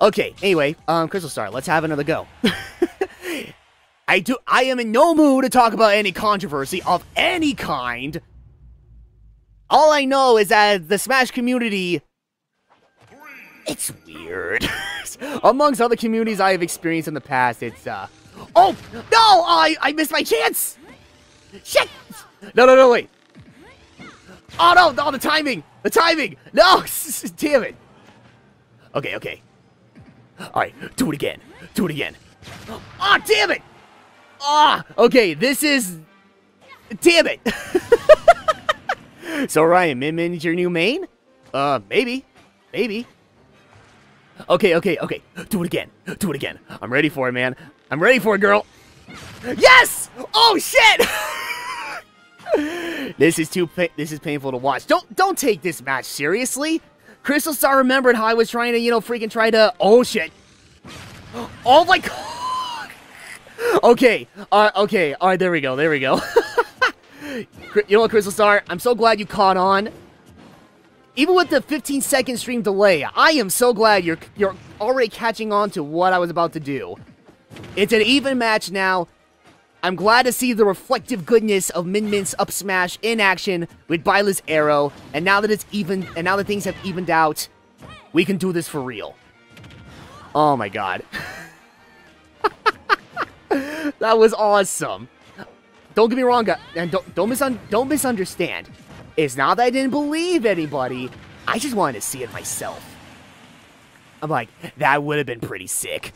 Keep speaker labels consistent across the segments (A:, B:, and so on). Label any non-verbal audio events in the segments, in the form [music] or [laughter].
A: Okay, anyway, um, Crystal Star, let's have another go. [laughs] I do. I am in no mood to talk about any controversy of any kind. All I know is that the Smash community, it's weird. [laughs] Amongst other communities I have experienced in the past, it's uh. Oh no! I I missed my chance. Shit! No no no wait. Oh no! No the timing! The timing! No! [laughs] Damn it! Okay okay. All right, do it again. Do it again. Ah, oh, damn it! Ah, okay, this is... Damn it! [laughs] so, Ryan, Min Min's your new main? Uh, maybe. Maybe. Okay, okay, okay. Do it again. Do it again. I'm ready for it, man. I'm ready for it, girl. Yes! Oh, shit! [laughs] this is too this is painful to watch. Don't don't take this match seriously. Crystal Star remembered how I was trying to, you know, freaking try to... Oh, shit. [gasps] Oh, my God. [laughs] Okay. Uh, okay. All right, there we go. There we go. [laughs] you know what, Crystal Star? I'm so glad you caught on. Even with the 15 second stream delay, I am so glad you're you're already catching on to what I was about to do. It's an even match now. I'm glad to see the reflective goodness of Min Min's up smash in action with Byleth's arrow, and now that it's even, and now that things have evened out, we can do this for real. Oh my god. [laughs] that was awesome. Don't get me wrong, and don't don't, misun don't misunderstand. It's not that I didn't believe anybody. I just wanted to see it myself. I'm like, that would have been pretty sick.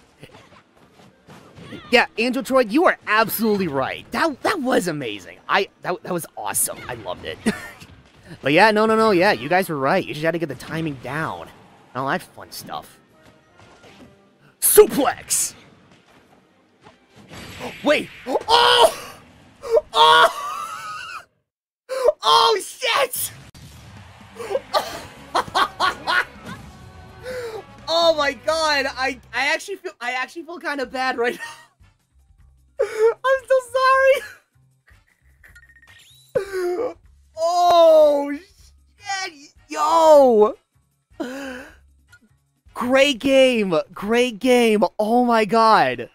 A: Yeah, Angel Troy, you are absolutely right. That that was amazing. I that, that was awesome. I loved it. [laughs] but yeah, no, no, no, yeah, you guys were right. You just had to get the timing down. And all that fun stuff. Suplex! Wait! Oh! Oh! [laughs] Oh, shit! [laughs] oh my god, I I actually feel I actually feel kind of bad right now. Great game, great game. Oh my god.